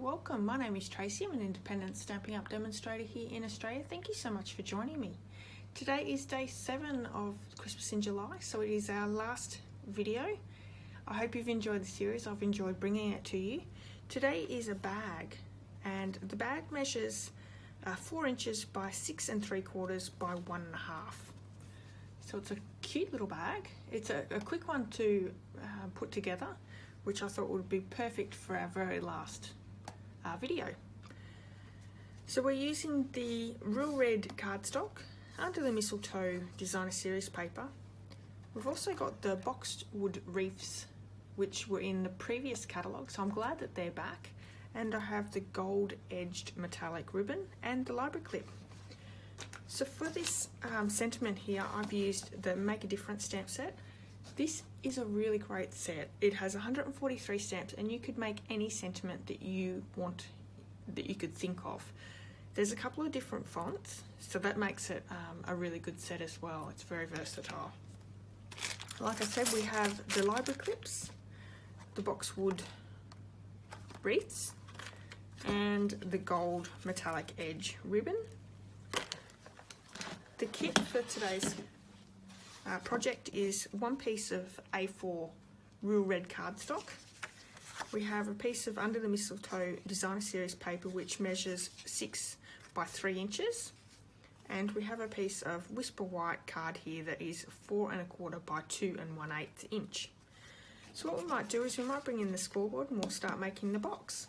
welcome. My name is Tracy. I'm an independent Stampin' Up demonstrator here in Australia. Thank you so much for joining me. Today is day seven of Christmas in July, so it is our last video. I hope you've enjoyed the series. I've enjoyed bringing it to you. Today is a bag, and the bag measures uh, four inches by six and three quarters by one and a half. So it's a cute little bag. It's a, a quick one to uh, put together, which I thought would be perfect for our very last uh, video. So we're using the Real Red cardstock under the Mistletoe Designer Series paper. We've also got the boxwood wreaths which were in the previous catalogue so I'm glad that they're back and I have the gold edged metallic ribbon and the library clip. So for this um, sentiment here I've used the Make a Difference stamp set. This is a really great set. It has 143 stamps and you could make any sentiment that you want, that you could think of. There's a couple of different fonts, so that makes it um, a really good set as well. It's very versatile. Like I said, we have the library clips, the boxwood wreaths, and the gold metallic edge ribbon. The kit for today's uh, project is one piece of A4 real red cardstock. We have a piece of Under the Mistletoe Designer Series paper which measures 6 by 3 inches. And we have a piece of Whisper White card here that is 4 and a quarter by 2 and 1 8 inch. So what we might do is we might bring in the scoreboard and we'll start making the box.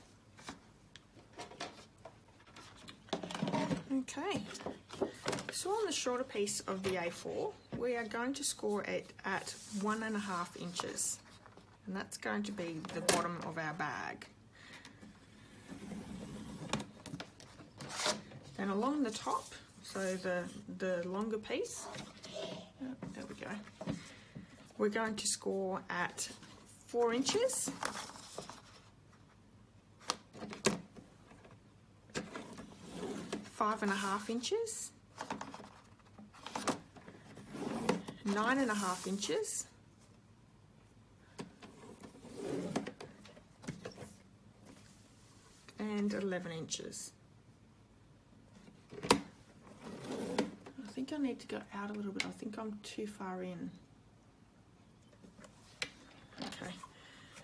Okay, so on the shorter piece of the A4, we are going to score it at one and a half inches. And that's going to be the bottom of our bag. Then along the top, so the, the longer piece, oh, there we go, we're going to score at four inches. Five and a half inches. Nine and a half inches. And 11 inches. I think I need to go out a little bit. I think I'm too far in. Okay.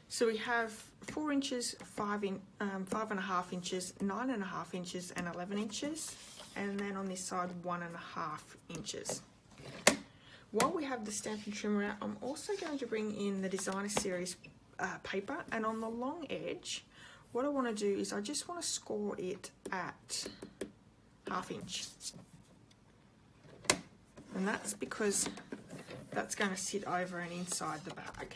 So we have four inches, five in, um, five and a half inches, nine and a half inches, and 11 inches. And then on this side, one and a half inches. While we have the Stampin' Trimmer out, I'm also going to bring in the Designer Series uh, paper and on the long edge, what I want to do is I just want to score it at half inch. And that's because that's going to sit over and inside the bag.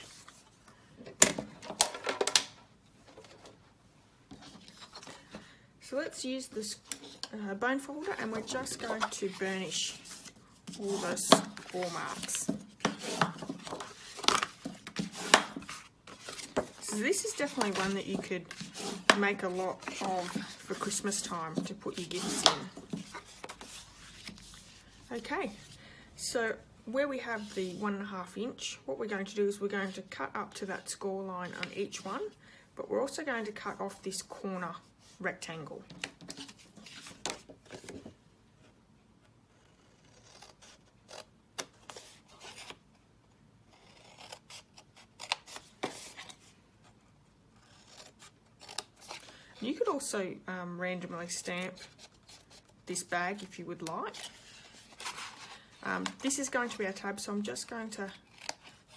So let's use this uh, bone folder and we're just going to burnish all those four marks. So this is definitely one that you could make a lot of for Christmas time to put your gifts in. Okay, so where we have the one and a half inch, what we're going to do is we're going to cut up to that score line on each one, but we're also going to cut off this corner rectangle. You could also um, randomly stamp this bag if you would like. Um, this is going to be our tab, so I'm just going to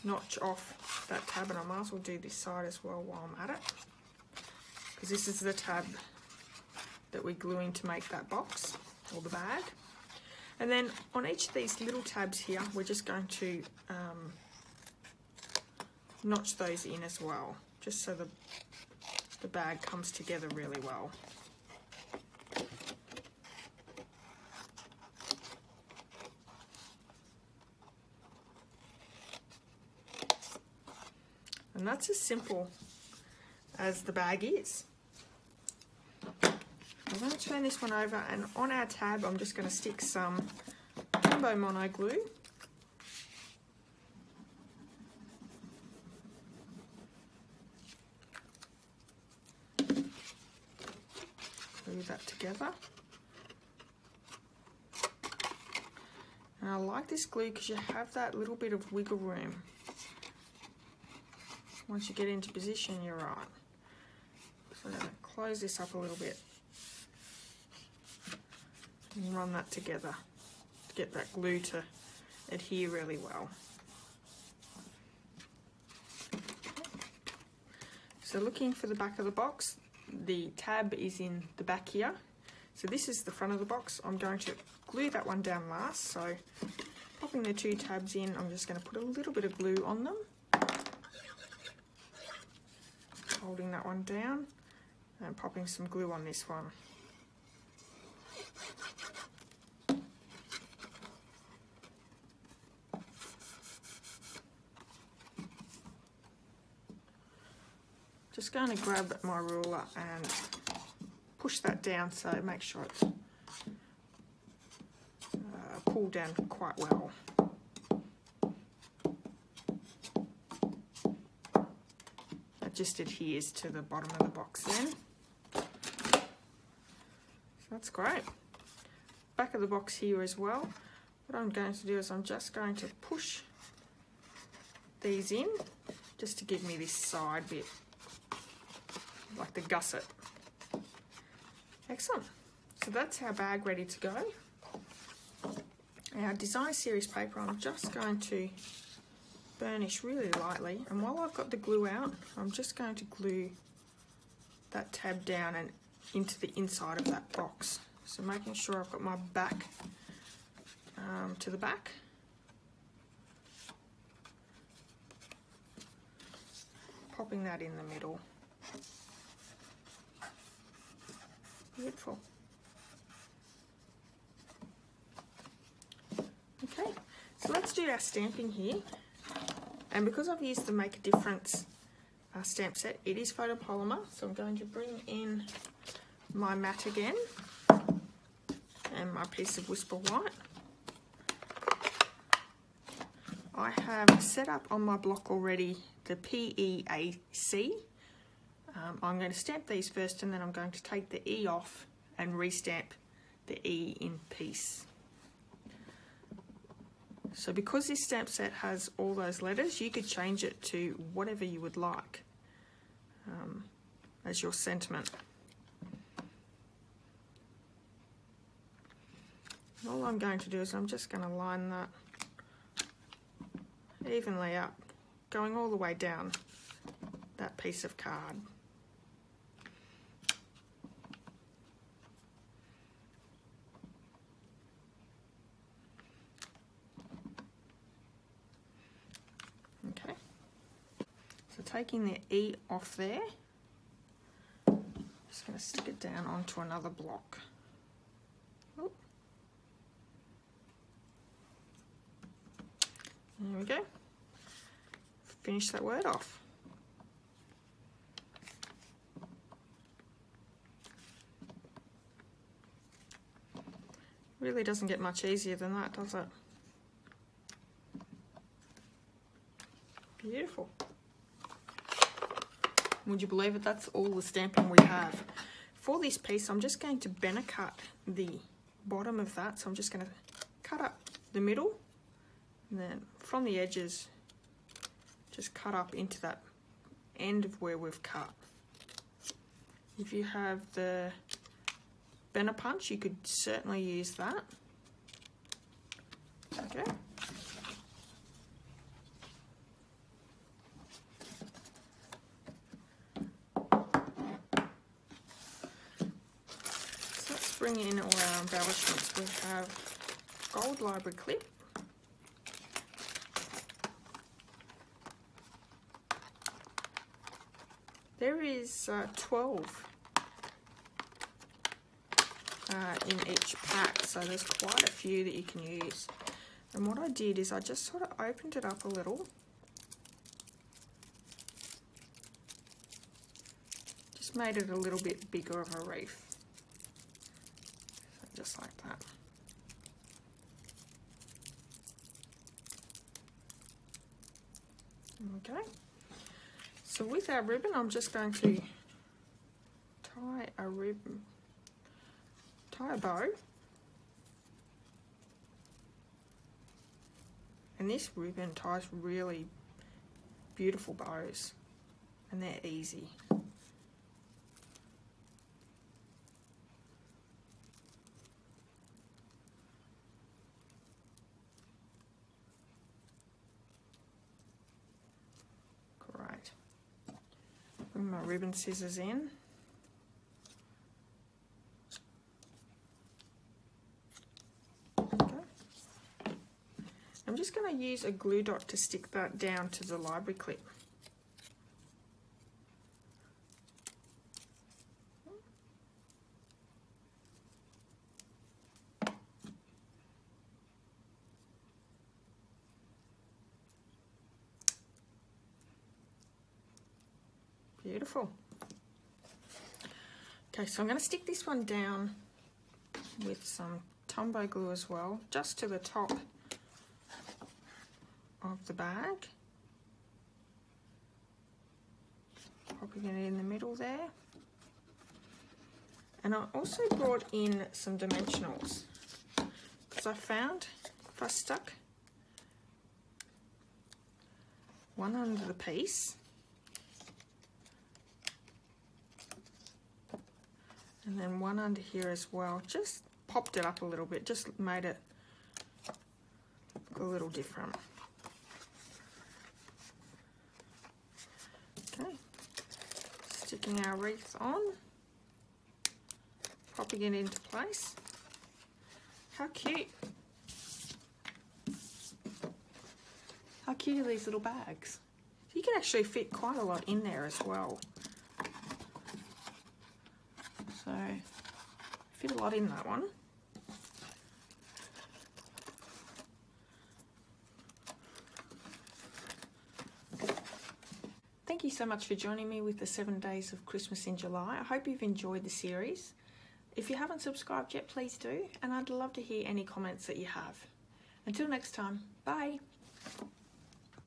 notch off that tab, and I might as well do this side as well while I'm at it. Because this is the tab that we're gluing to make that box, or the bag. And then on each of these little tabs here, we're just going to um, notch those in as well, just so the the bag comes together really well. And that's as simple as the bag is. I'm going to turn this one over and on our tab I'm just going to stick some Tombow Mono glue glue that together. And I like this glue because you have that little bit of wiggle room. Once you get into position, you're right. So I'm going to close this up a little bit and run that together to get that glue to adhere really well. So looking for the back of the box, the tab is in the back here. So this is the front of the box. I'm going to glue that one down last. So popping the two tabs in, I'm just going to put a little bit of glue on them. Holding that one down and popping some glue on this one. Just going to grab my ruler and push that down so make sure it's uh, pulled down quite well. That just adheres to the bottom of the box then. So that's great. Back of the box here as well. What I'm going to do is I'm just going to push these in just to give me this side bit like the gusset. Excellent. So that's our bag ready to go. Our design series paper, I'm just going to burnish really lightly. And while I've got the glue out, I'm just going to glue that tab down and into the inside of that box. So making sure I've got my back um, to the back. Popping that in the middle. Beautiful. Okay, so let's our stamping here. And because I've used the Make a Difference uh, stamp set, it is photopolymer. So I'm going to bring in my mat again and my piece of Whisper White. I have set up on my block already the PEAC um, I'm going to stamp these first and then I'm going to take the E off and restamp the E in peace. So because this stamp set has all those letters, you could change it to whatever you would like um, as your sentiment. all I'm going to do is I'm just going to line that evenly up, going all the way down that piece of card. Taking the E off there, just going to stick it down onto another block. Oh. There we go. Finish that word off. Really doesn't get much easier than that, does it? Beautiful. Would you believe it? That's all the stamping we have. For this piece, I'm just going to banner cut the bottom of that. So I'm just going to cut up the middle and then from the edges, just cut up into that end of where we've cut. If you have the banner punch, you could certainly use that. Okay. Bring in all our embellishments. We have gold library clip. There is uh, 12 uh, in each pack, so there's quite a few that you can use. And what I did is I just sort of opened it up a little. Just made it a little bit bigger of a reef just like that. Okay, so with our ribbon, I'm just going to tie a ribbon tie a bow. And this ribbon ties really beautiful bows and they're easy. Great. Bring my ribbon scissors in. I'm just going to use a glue dot to stick that down to the library clip. Beautiful. Okay, so I'm going to stick this one down with some Tombow glue as well, just to the top of the bag. Popping it in the middle there. And I also brought in some dimensionals because I found if I stuck one under the piece and then one under here as well just popped it up a little bit just made it a little different Okay. sticking our wreath on, popping it into place. How cute. How cute are these little bags? You can actually fit quite a lot in there as well. So, fit a lot in that one. Thank you so much for joining me with the seven days of Christmas in July. I hope you've enjoyed the series. If you haven't subscribed yet, please do, and I'd love to hear any comments that you have. Until next time, bye.